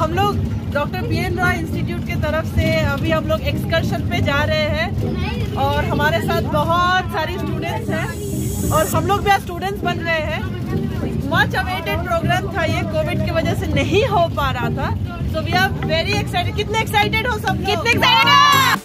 हम लोग doctor B N Roy institute के तरफ़ से अभी हम लोग एक्सकर्शन पे जा रहे हैं और हमारे साथ बहुत सारी स्टूडेंट्स हैं और हम लोग भी आज स्टूडेंट्स बन रहे हैं। मच अवेटेड प्रोग्राम था ये कोविड की वजह से नहीं हो पा रहा था। So we are very excited कितने एक्साइटेड हो सब? कितने एक्साइटेड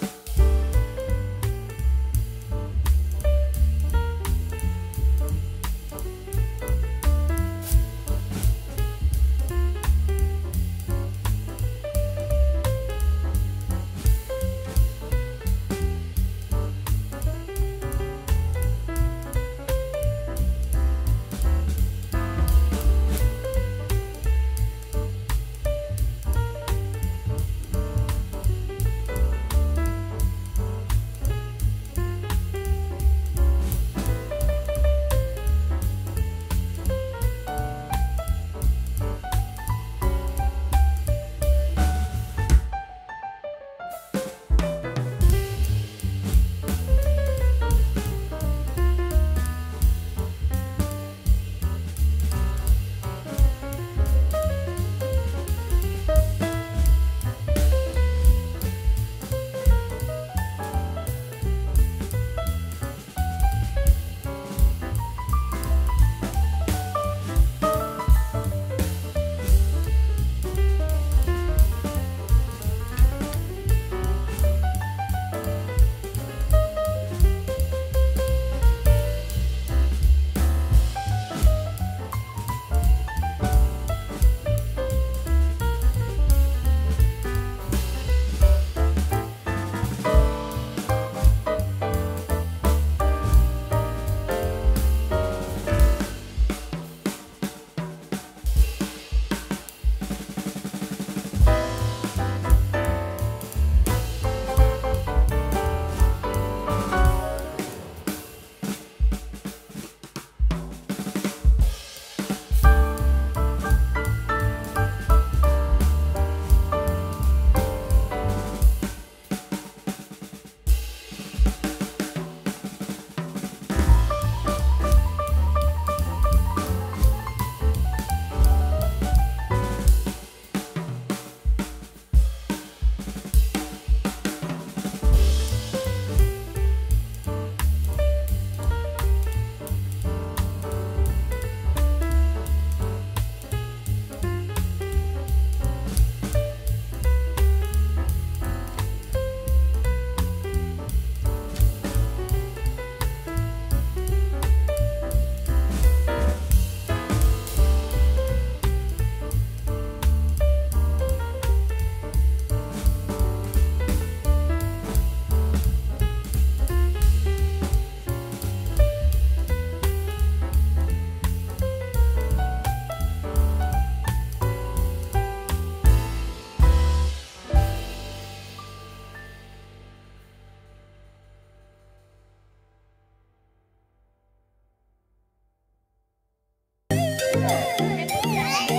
Yay!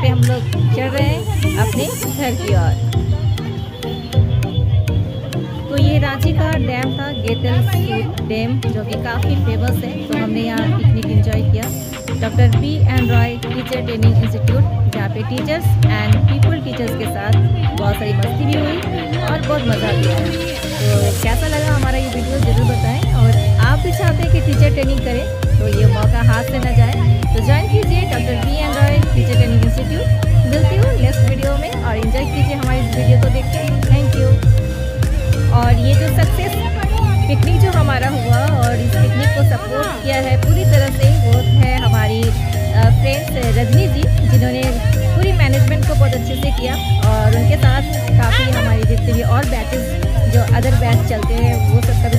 पे हम लोग चल रहे हैं अपने घर की ओर। तो ये रांची का डैम था, गेतल डैम, जो कि काफ़ी फ़ेमस है। तो हमने यहाँ पिकनिक एंजॉय किया। Doctor B N Roy teacher training institute जहाँ पे टीचर्स एंड पीपल टीचर्स के साथ बहुत सारी मस्ती भी हुई और बहुत मज़ा भी आया। तो कैसा लगा हमारा ये वीडियो ज़रूर बताएँ। और आप भी चाहते हैं कि टीचर ट्रेनिंग करें तो ये मौका हाथ से न जाए। तो ज्वाइन कीजिए। सपोर्ट किया है, पूरी तरह से वो है हमारी फ्रेंड्स रजनी जी, जिन्होंने पूरी मैनेजमेंट को बहुत अच्छे से किया और उनके साथ काफ़ी हमारी जितने भी और बैचेस जो अदर बैच चलते हैं, वो सबका भी